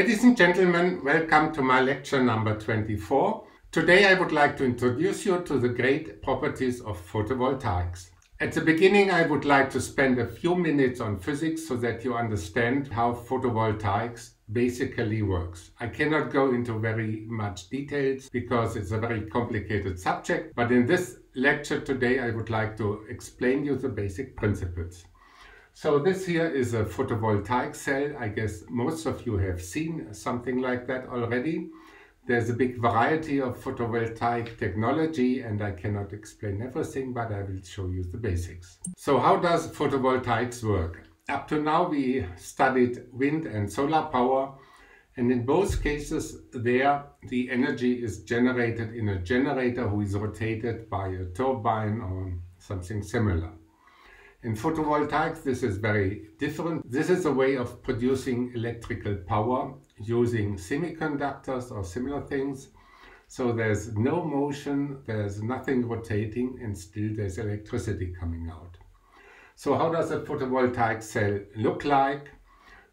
Ladies and gentlemen, welcome to my lecture number 24. Today I would like to introduce you to the great properties of photovoltaics. At the beginning I would like to spend a few minutes on physics so that you understand how photovoltaics basically works. I cannot go into very much details because it's a very complicated subject, but in this lecture today I would like to explain you the basic principles. So this here is a photovoltaic cell. I guess most of you have seen something like that already. There's a big variety of photovoltaic technology and I cannot explain everything, but I will show you the basics. So how does photovoltaics work? Up to now we studied wind and solar power and in both cases there the energy is generated in a generator who is rotated by a turbine or something similar. In photovoltaics, this is very different. This is a way of producing electrical power using semiconductors or similar things. So there's no motion, there's nothing rotating, and still there's electricity coming out. So how does a photovoltaic cell look like?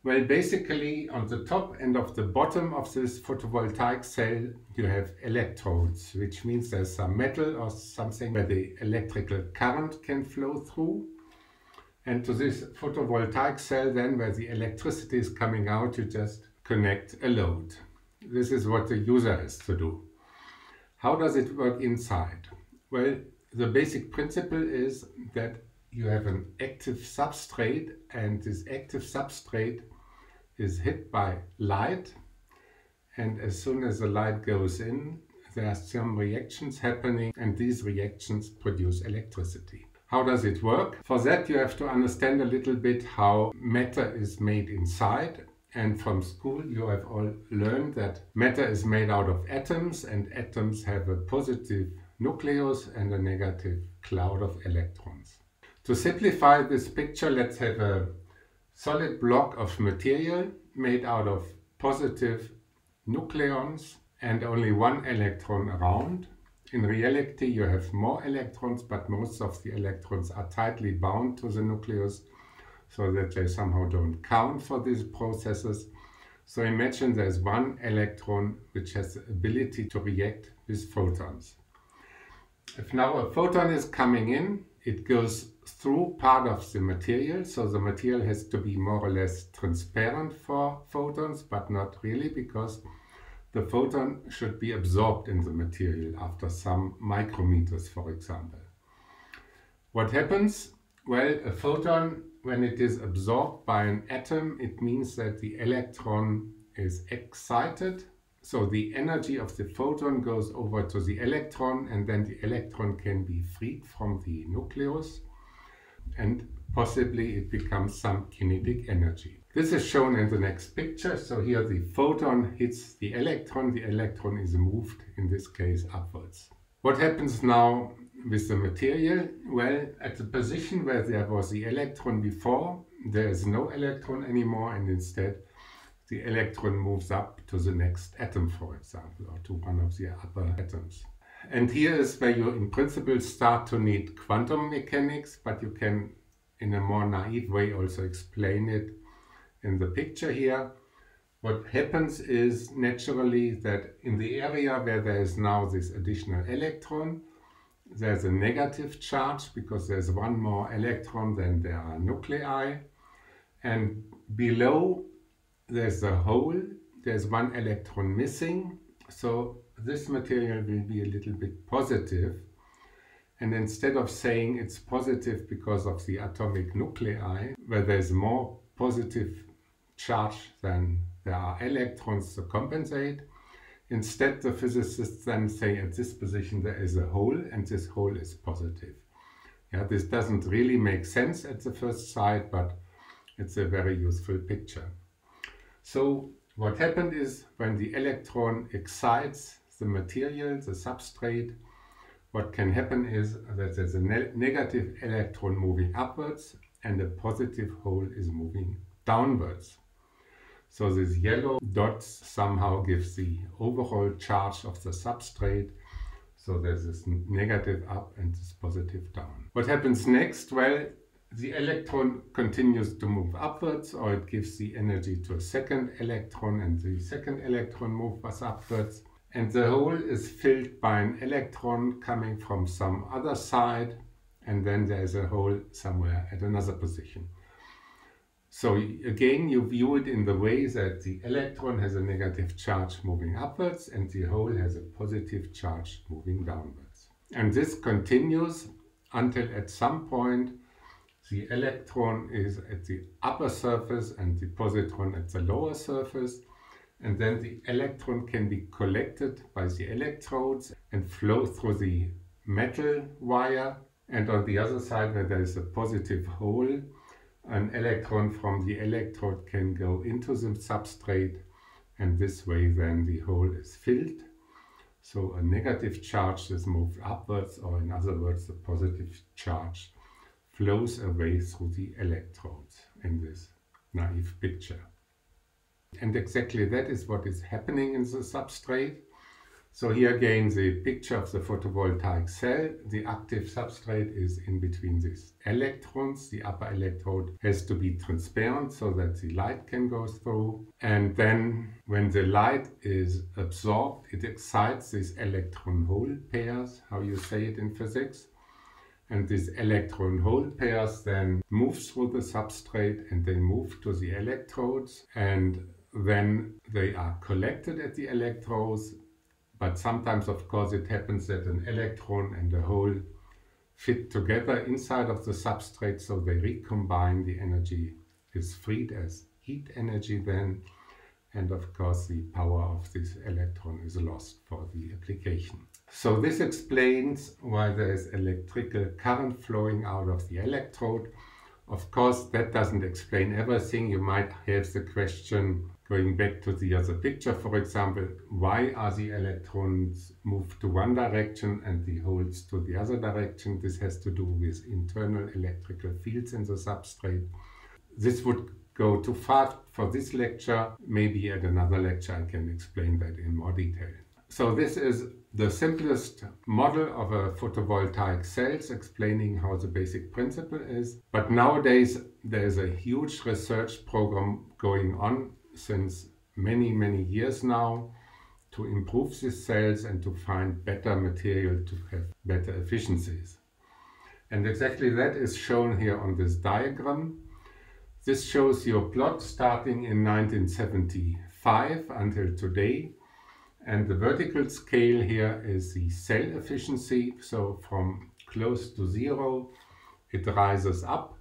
Well, basically on the top and of the bottom of this photovoltaic cell, you have electrodes, which means there's some metal or something where the electrical current can flow through. And to this photovoltaic cell then, where the electricity is coming out, you just connect a load. This is what the user has to do. How does it work inside? Well, the basic principle is that you have an active substrate and this active substrate is hit by light and as soon as the light goes in there are some reactions happening and these reactions produce electricity. How does it work? For that you have to understand a little bit how matter is made inside and from school you have all learned that matter is made out of atoms and atoms have a positive nucleus and a negative cloud of electrons. To simplify this picture let's have a solid block of material made out of positive nucleons and only one electron around in reality, you have more electrons, but most of the electrons are tightly bound to the nucleus so that they somehow don't count for these processes. So imagine there's one electron which has the ability to react with photons. If now a photon is coming in, it goes through part of the material, so the material has to be more or less transparent for photons, but not really because the photon should be absorbed in the material after some micrometers, for example. What happens? Well, a photon, when it is absorbed by an atom, it means that the electron is excited. So the energy of the photon goes over to the electron and then the electron can be freed from the nucleus and possibly it becomes some kinetic energy. This is shown in the next picture. So here the photon hits the electron. The electron is moved, in this case, upwards. What happens now with the material? Well, at the position where there was the electron before, there is no electron anymore and instead the electron moves up to the next atom, for example, or to one of the upper atoms. And here is where you in principle start to need quantum mechanics, but you can in a more naive way also explain it in the picture here. What happens is naturally that in the area where there is now this additional electron, there's a negative charge because there's one more electron than there are nuclei. And below there's a hole, there's one electron missing. So this material will be a little bit positive. And instead of saying it's positive because of the atomic nuclei, where there's more positive charge than there are electrons to compensate. Instead, the physicists then say at this position there is a hole and this hole is positive. Yeah, this doesn't really make sense at the first sight, but it's a very useful picture. So what happened is when the electron excites the material, the substrate, what can happen is that there's a ne negative electron moving upwards and a positive hole is moving downwards. So this yellow dots somehow gives the overall charge of the substrate. So there's this negative up and this positive down. What happens next? Well, the electron continues to move upwards or it gives the energy to a second electron and the second electron moves upwards and the hole is filled by an electron coming from some other side and then there's a hole somewhere at another position. So again, you view it in the way that the electron has a negative charge moving upwards and the hole has a positive charge moving downwards. And this continues until at some point the electron is at the upper surface and the positron at the lower surface and then the electron can be collected by the electrodes and flow through the metal wire and on the other side where there is a positive hole an electron from the electrode can go into the substrate and this way then the hole is filled so a negative charge is moved upwards or in other words the positive charge flows away through the electrodes in this naive picture. And exactly that is what is happening in the substrate. So here again the picture of the photovoltaic cell. The active substrate is in between these electrons. The upper electrode has to be transparent so that the light can go through. And then when the light is absorbed, it excites these electron hole pairs, how you say it in physics and these electron hole pairs then move through the substrate and they move to the electrodes and then they are collected at the electrodes but sometimes of course it happens that an electron and a hole fit together inside of the substrate so they recombine the energy is freed as heat energy then and of course the power of this electron is lost for the application. So this explains why there is electrical current flowing out of the electrode. Of course, that doesn't explain everything. You might have the question going back to the other picture, for example, why are the electrons moved to one direction and the holes to the other direction? This has to do with internal electrical fields in the substrate. This would go too far for this lecture. Maybe at another lecture I can explain that in more detail. So this is the simplest model of a photovoltaic cells explaining how the basic principle is. But nowadays there is a huge research program going on since many, many years now to improve these cells and to find better material to have better efficiencies. And exactly that is shown here on this diagram. This shows your plot starting in 1975 until today and the vertical scale here is the cell efficiency. So from close to zero, it rises up.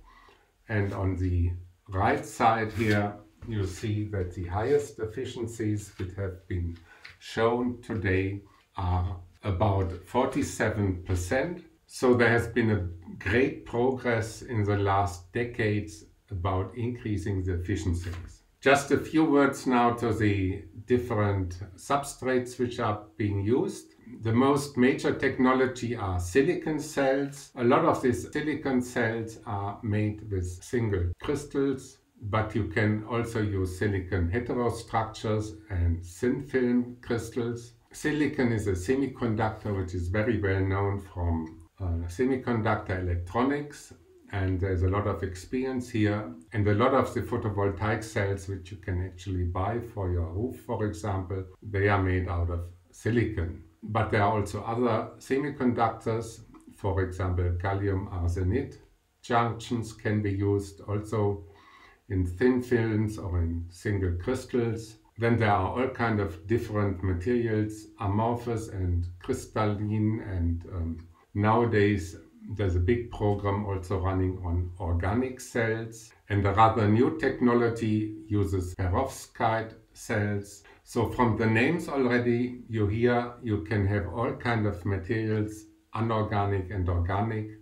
And on the right side here, you see that the highest efficiencies that have been shown today are about 47%. So there has been a great progress in the last decades about increasing the efficiencies. Just a few words now to the different substrates which are being used. The most major technology are silicon cells. A lot of these silicon cells are made with single crystals, but you can also use silicon heterostructures and thin film crystals. Silicon is a semiconductor which is very well known from uh, semiconductor electronics and there's a lot of experience here. And a lot of the photovoltaic cells which you can actually buy for your roof for example they are made out of silicon. But there are also other semiconductors for example gallium arsenide junctions can be used also in thin films or in single crystals then there are all kind of different materials amorphous and crystalline and um, nowadays there's a big program also running on organic cells and a rather new technology uses perovskite cells. So from the names already you hear you can have all kind of materials, unorganic and organic.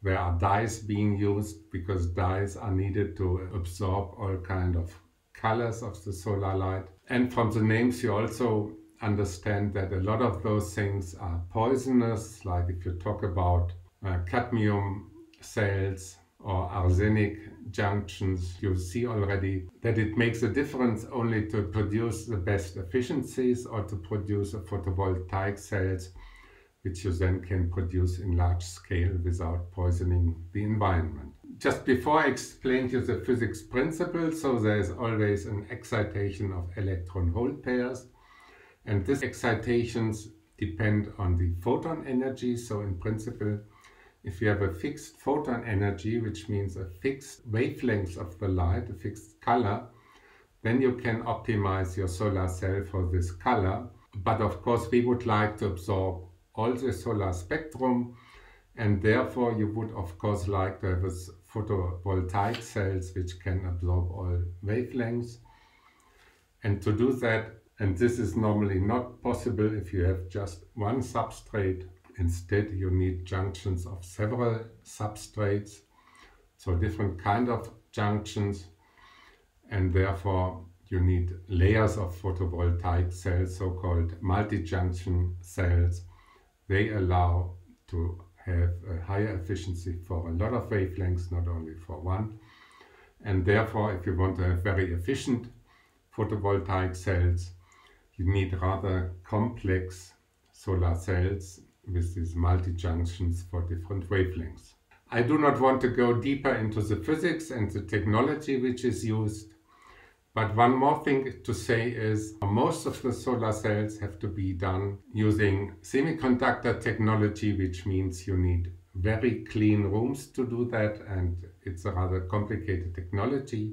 There are dyes being used because dyes are needed to absorb all kind of colors of the solar light. And from the names you also understand that a lot of those things are poisonous, like if you talk about uh, cadmium cells or arsenic junctions, you see already that it makes a difference only to produce the best efficiencies or to produce a photovoltaic cells which you then can produce in large scale without poisoning the environment. just before I explained you the physics principle, so there is always an excitation of electron hole pairs. And these excitations depend on the photon energy. So in principle, if you have a fixed photon energy, which means a fixed wavelength of the light, a fixed color, then you can optimize your solar cell for this color. But of course, we would like to absorb the solar spectrum and therefore you would of course like to have photovoltaic cells which can absorb all wavelengths. And to do that, and this is normally not possible if you have just one substrate, instead you need junctions of several substrates, so different kind of junctions and therefore you need layers of photovoltaic cells, so-called multi-junction cells. They allow to have a higher efficiency for a lot of wavelengths, not only for one. And therefore, if you want to have very efficient photovoltaic cells, you need rather complex solar cells with these multi-junctions for different wavelengths. I do not want to go deeper into the physics and the technology which is used. But one more thing to say is most of the solar cells have to be done using semiconductor technology, which means you need very clean rooms to do that and it's a rather complicated technology.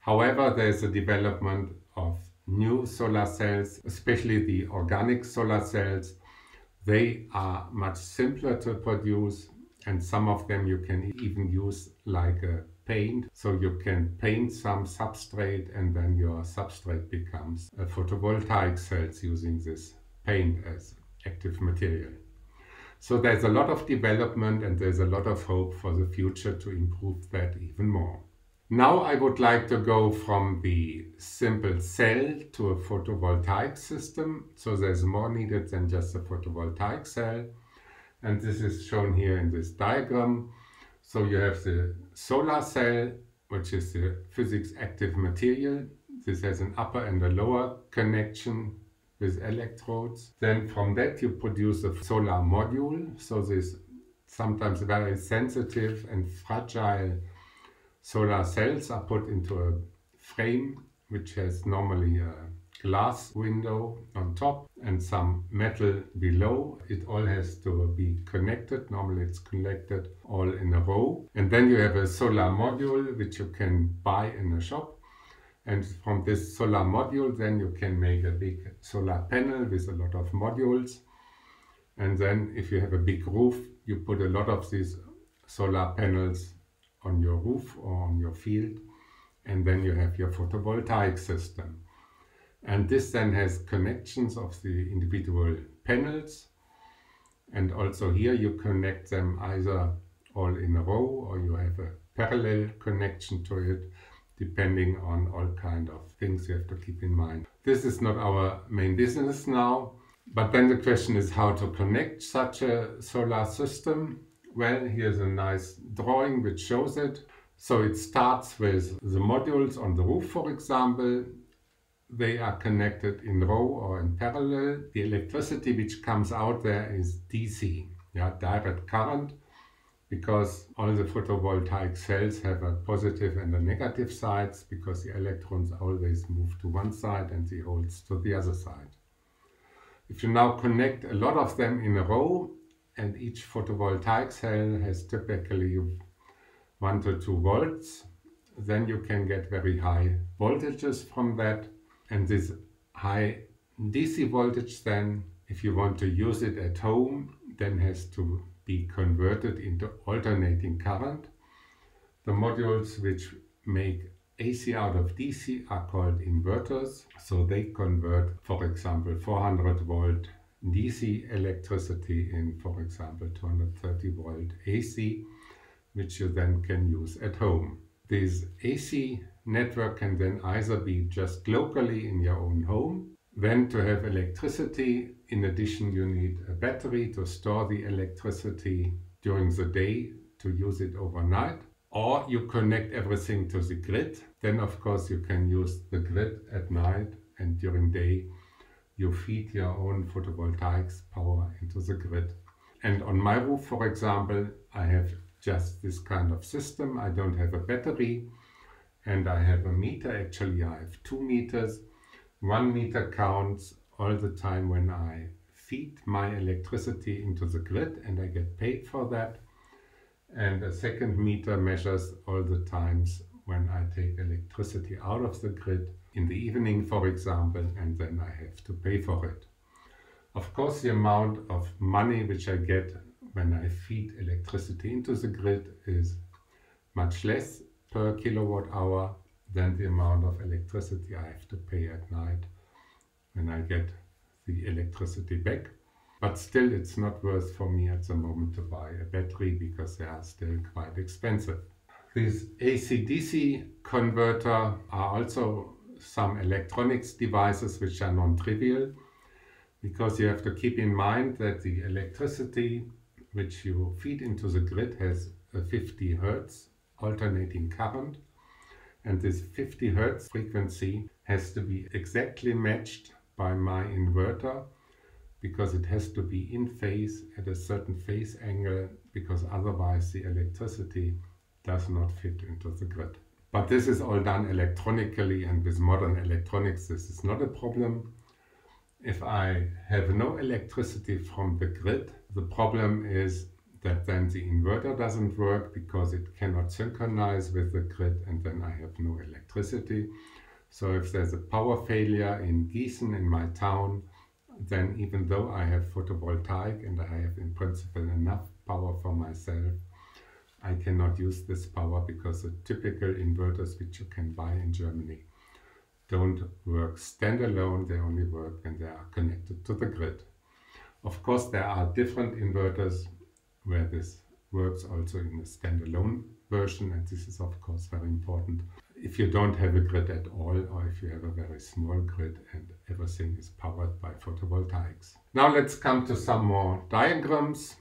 However, there's a development of new solar cells, especially the organic solar cells. They are much simpler to produce and some of them you can even use like a paint. So you can paint some substrate and then your substrate becomes a photovoltaic cells using this paint as active material. So there's a lot of development and there's a lot of hope for the future to improve that even more. Now I would like to go from the simple cell to a photovoltaic system. So there's more needed than just a photovoltaic cell. And this is shown here in this diagram. So you have the solar cell, which is the physics active material. This has an upper and a lower connection with electrodes. Then from that you produce a solar module. So this sometimes very sensitive and fragile solar cells are put into a frame which has normally a glass window on top and some metal below. It all has to be connected. Normally it's connected all in a row. And then you have a solar module which you can buy in a shop. And from this solar module then you can make a big solar panel with a lot of modules. And then if you have a big roof, you put a lot of these solar panels on your roof or on your field. And then you have your photovoltaic system. And this then has connections of the individual panels. And also here you connect them either all in a row or you have a parallel connection to it depending on all kind of things you have to keep in mind. This is not our main business now, but then the question is how to connect such a solar system. Well, here's a nice drawing which shows it. So it starts with the modules on the roof, for example, they are connected in row or in parallel. The electricity which comes out there is DC, yeah, direct current, because all the photovoltaic cells have a positive and a negative sides, because the electrons always move to one side and the holes to the other side. If you now connect a lot of them in a row, and each photovoltaic cell has typically 1 to 2 volts, then you can get very high voltages from that and this high DC voltage then, if you want to use it at home, then has to be converted into alternating current. The modules which make AC out of DC are called inverters. So they convert, for example, 400 volt DC electricity in, for example, 230 volt AC, which you then can use at home. These AC network can then either be just locally in your own home. Then to have electricity, in addition you need a battery to store the electricity during the day to use it overnight. Or you connect everything to the grid. Then of course you can use the grid at night and during day you feed your own photovoltaics power into the grid. And on my roof, for example, I have just this kind of system. I don't have a battery and I have a meter. Actually, I have two meters. One meter counts all the time when I feed my electricity into the grid and I get paid for that. And a second meter measures all the times when I take electricity out of the grid in the evening, for example, and then I have to pay for it. Of course, the amount of money which I get when I feed electricity into the grid is much less per kilowatt hour than the amount of electricity I have to pay at night when I get the electricity back. But still, it's not worth for me at the moment to buy a battery because they are still quite expensive. These AC-DC converter are also some electronics devices which are non-trivial because you have to keep in mind that the electricity which you feed into the grid has a 50 hertz alternating current and this 50 hertz frequency has to be exactly matched by my inverter because it has to be in phase at a certain phase angle because otherwise the electricity does not fit into the grid. But this is all done electronically and with modern electronics this is not a problem. If I have no electricity from the grid, the problem is that then the inverter doesn't work because it cannot synchronize with the grid and then I have no electricity. So if there's a power failure in Gießen, in my town, then even though I have photovoltaic and I have in principle enough power for myself, I cannot use this power because the typical inverters which you can buy in Germany don't work standalone, they only work when they are connected to the grid. Of course, there are different inverters where this works also in a standalone version, and this is of course very important if you don't have a grid at all or if you have a very small grid and everything is powered by photovoltaics. Now let's come to some more diagrams.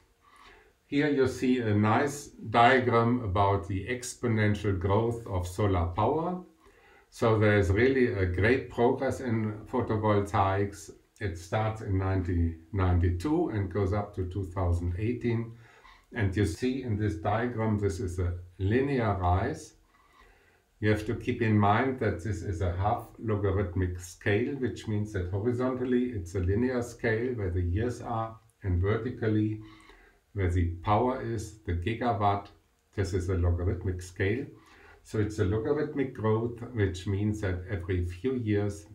Here you see a nice diagram about the exponential growth of solar power. So there is really a great progress in photovoltaics. It starts in 1992 and goes up to 2018. And you see in this diagram, this is a linear rise. You have to keep in mind that this is a half logarithmic scale, which means that horizontally it's a linear scale where the years are and vertically where the power is, the gigawatt, this is a logarithmic scale. So it's a logarithmic growth, which means that every few years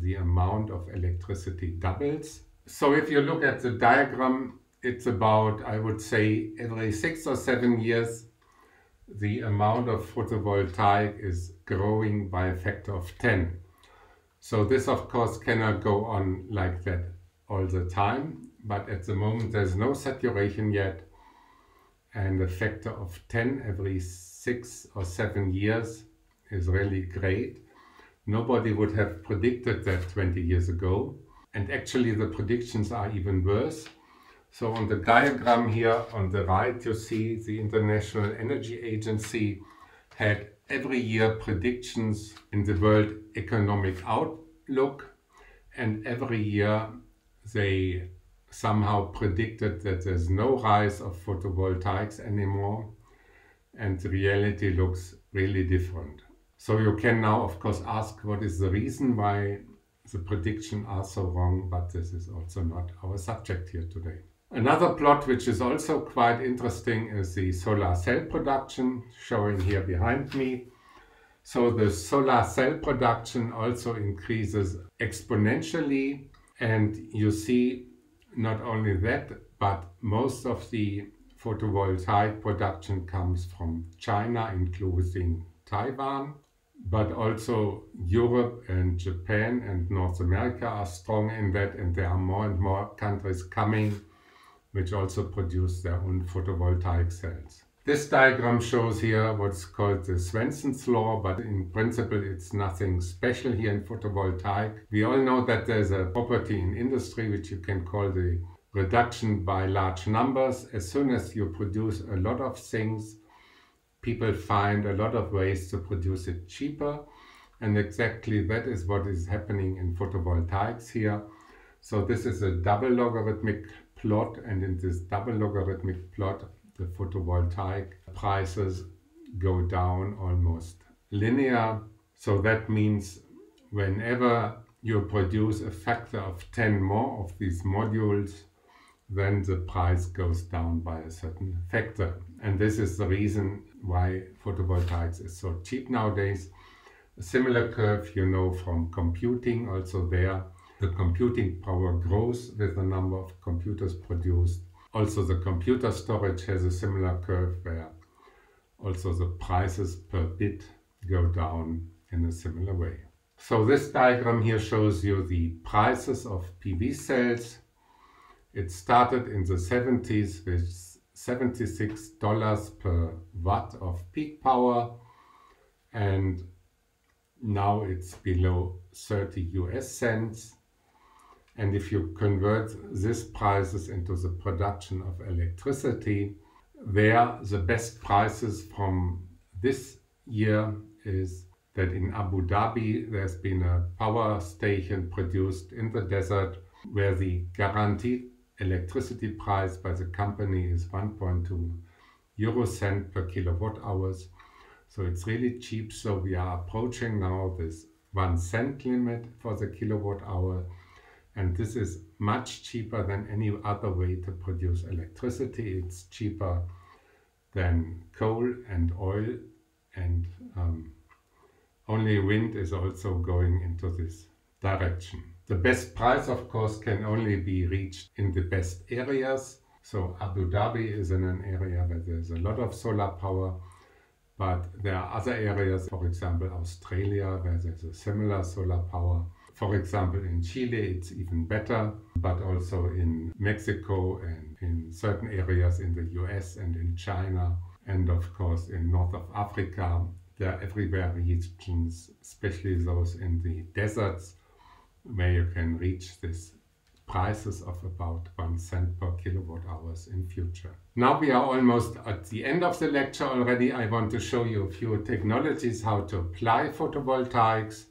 the amount of electricity doubles. So if you look at the diagram, it's about, I would say, every six or seven years, the amount of photovoltaic is growing by a factor of 10. So this, of course, cannot go on like that all the time but at the moment there's no saturation yet and a factor of 10 every six or seven years is really great. Nobody would have predicted that 20 years ago and actually the predictions are even worse. So on the diagram here on the right you see the International Energy Agency had every year predictions in the World Economic Outlook and every year they somehow predicted that there's no rise of photovoltaics anymore and the reality looks really different. So you can now of course ask what is the reason why the predictions are so wrong, but this is also not our subject here today. Another plot which is also quite interesting is the solar cell production, showing here behind me. So the solar cell production also increases exponentially and you see not only that, but most of the photovoltaic production comes from China, including Taiwan, but also Europe and Japan and North America are strong in that, and there are more and more countries coming which also produce their own photovoltaic cells. This diagram shows here what's called the Swanson's law, but in principle it's nothing special here in photovoltaic. We all know that there's a property in industry which you can call the reduction by large numbers. As soon as you produce a lot of things, people find a lot of ways to produce it cheaper. And exactly that is what is happening in photovoltaics here. So this is a double logarithmic plot and in this double logarithmic plot the photovoltaic prices go down almost linear. So that means whenever you produce a factor of 10 more of these modules, then the price goes down by a certain factor. And this is the reason why photovoltaics is so cheap nowadays. A similar curve you know from computing, also there the computing power grows with the number of computers produced. Also the computer storage has a similar curve where also the prices per bit go down in a similar way. So this diagram here shows you the prices of PV cells. It started in the 70s with $76 per watt of peak power and now it's below 30 US cents. And if you convert these prices into the production of electricity, there the best prices from this year is that in Abu Dhabi there's been a power station produced in the desert where the guaranteed electricity price by the company is 1.2 euro cent per kilowatt hours. So it's really cheap. So we are approaching now this one cent limit for the kilowatt hour. And this is much cheaper than any other way to produce electricity. It's cheaper than coal and oil and um, only wind is also going into this direction. The best price, of course, can only be reached in the best areas. So Abu Dhabi is in an area where there's a lot of solar power, but there are other areas, for example, Australia, where there's a similar solar power. For example, in Chile, it's even better, but also in Mexico and in certain areas in the US and in China, and of course in North of Africa there are everywhere regions, especially those in the deserts, where you can reach this prices of about one cent per kilowatt hours in future. Now we are almost at the end of the lecture already. I want to show you a few technologies how to apply photovoltaics.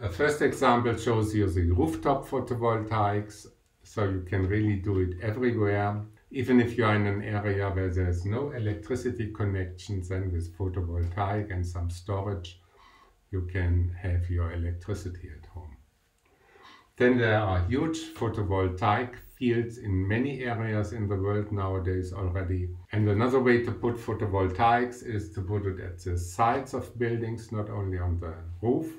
A first example shows you the rooftop photovoltaics. So you can really do it everywhere even if you are in an area where there's no electricity connections, then with photovoltaic and some storage, you can have your electricity at home. Then there are huge photovoltaic fields in many areas in the world nowadays already. And another way to put photovoltaics is to put it at the sides of buildings, not only on the roof,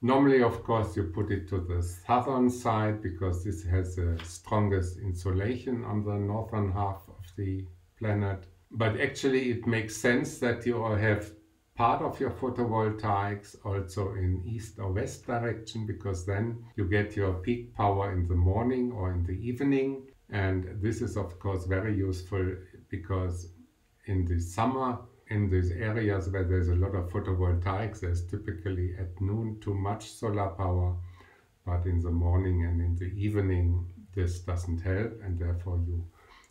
Normally, of course, you put it to the southern side because this has the strongest insolation on the northern half of the planet. But actually, it makes sense that you have part of your photovoltaics also in east or west direction because then you get your peak power in the morning or in the evening. And this is, of course, very useful because in the summer in these areas where there's a lot of photovoltaics, there's typically at noon too much solar power, but in the morning and in the evening this doesn't help and therefore you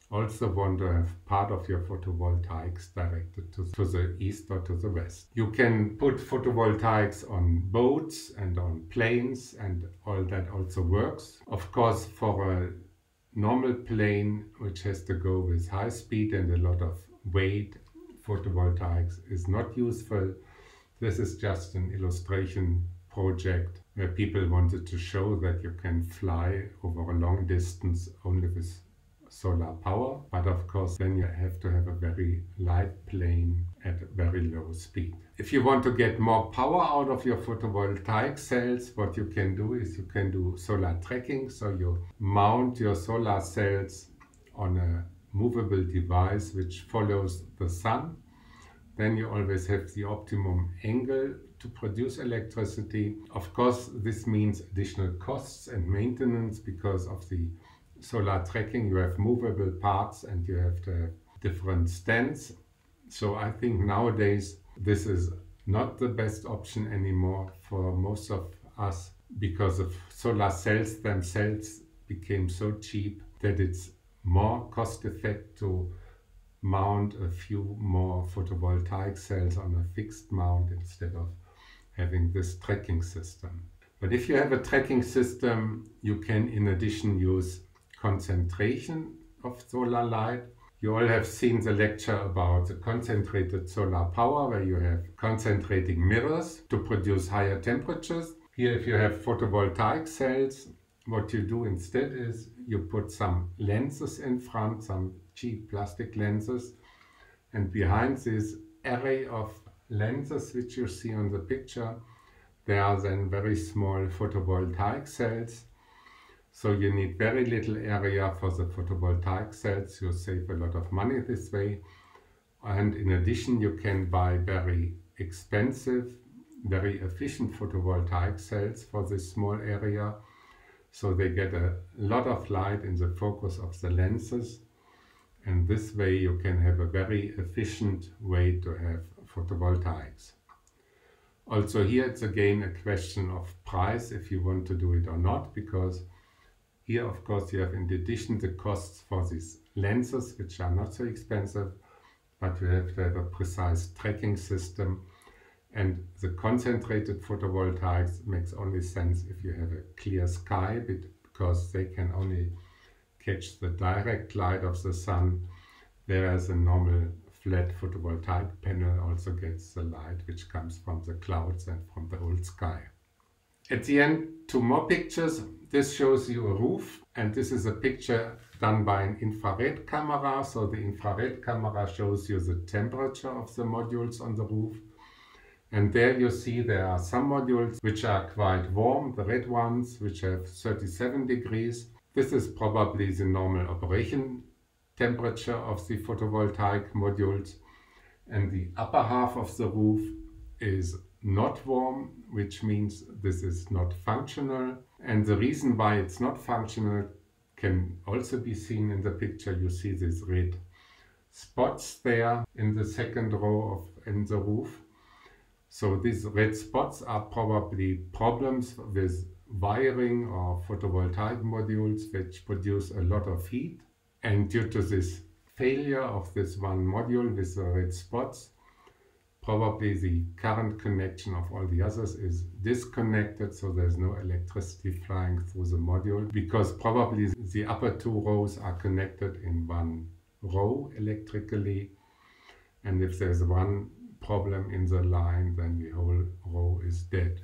also want to have part of your photovoltaics directed to, to the east or to the west. You can put photovoltaics on boats and on planes and all that also works. Of course for a normal plane which has to go with high speed and a lot of weight photovoltaics is not useful. This is just an illustration project where people wanted to show that you can fly over a long distance only with solar power. But of course, then you have to have a very light plane at very low speed. If you want to get more power out of your photovoltaic cells, what you can do is you can do solar tracking. So you mount your solar cells on a movable device which follows the sun. Then you always have the optimum angle to produce electricity. Of course, this means additional costs and maintenance because of the solar tracking. You have movable parts and you have the different stands. So I think nowadays this is not the best option anymore for most of us because of solar cells themselves became so cheap that it's more cost effective to mount a few more photovoltaic cells on a fixed mount instead of having this tracking system. But if you have a tracking system, you can in addition use concentration of solar light. You all have seen the lecture about the concentrated solar power where you have concentrating mirrors to produce higher temperatures. Here if you have photovoltaic cells, what you do instead is you put some lenses in front, some cheap plastic lenses, and behind this array of lenses which you see on the picture, there are then very small photovoltaic cells so you need very little area for the photovoltaic cells. You save a lot of money this way. And in addition, you can buy very expensive, very efficient photovoltaic cells for this small area. So they get a lot of light in the focus of the lenses. And this way you can have a very efficient way to have photovoltaics. Also here it's again a question of price if you want to do it or not, because here, of course, you have in addition the costs for these lenses, which are not so expensive, but you have to have a precise tracking system. And the concentrated photovoltaics makes only sense if you have a clear sky, because they can only catch the direct light of the sun, whereas a normal flat photovoltaic panel also gets the light which comes from the clouds and from the whole sky. At the end, two more pictures. This shows you a roof and this is a picture done by an infrared camera. So the infrared camera shows you the temperature of the modules on the roof. And there you see there are some modules which are quite warm, the red ones, which have 37 degrees. This is probably the normal operation temperature of the photovoltaic modules. And the upper half of the roof is not warm, which means this is not functional. And the reason why it's not functional can also be seen in the picture. You see these red spots there in the second row of in the roof. So these red spots are probably problems with wiring or photovoltaic modules which produce a lot of heat. And due to this failure of this one module with the red spots, probably the current connection of all the others is disconnected so there's no electricity flying through the module because probably the upper two rows are connected in one row electrically and if there's one problem in the line then the whole row is dead.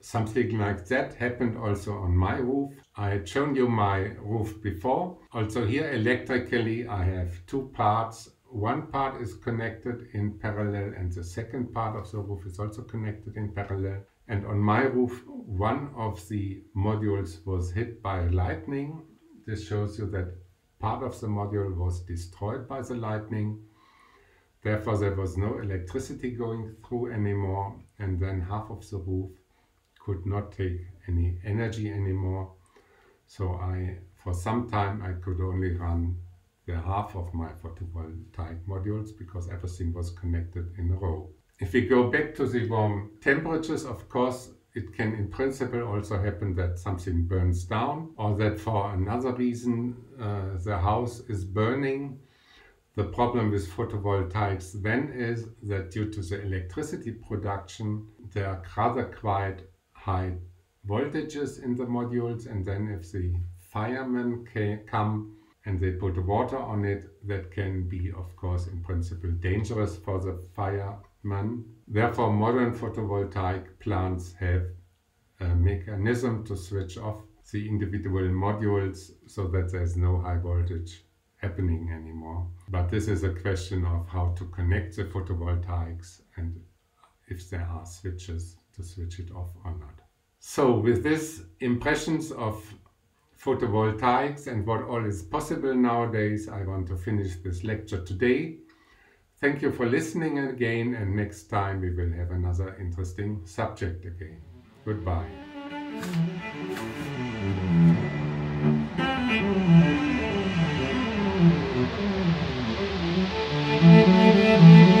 Something like that happened also on my roof. I had shown you my roof before. Also here electrically I have two parts one part is connected in parallel and the second part of the roof is also connected in parallel. And on my roof, one of the modules was hit by lightning. This shows you that part of the module was destroyed by the lightning. Therefore, there was no electricity going through anymore. And then half of the roof could not take any energy anymore. So I, for some time, I could only run the half of my photovoltaic modules because everything was connected in a row. If we go back to the warm temperatures, of course, it can in principle also happen that something burns down or that for another reason uh, the house is burning. The problem with photovoltaics then is that due to the electricity production, there are rather quite high voltages in the modules and then if the firemen come and they put water on it that can be of course in principle dangerous for the firemen. Therefore modern photovoltaic plants have a mechanism to switch off the individual modules so that there's no high voltage happening anymore. But this is a question of how to connect the photovoltaics and if there are switches to switch it off or not. So with this impressions of photovoltaics and what all is possible nowadays, I want to finish this lecture today. Thank you for listening again and next time we will have another interesting subject again. Goodbye.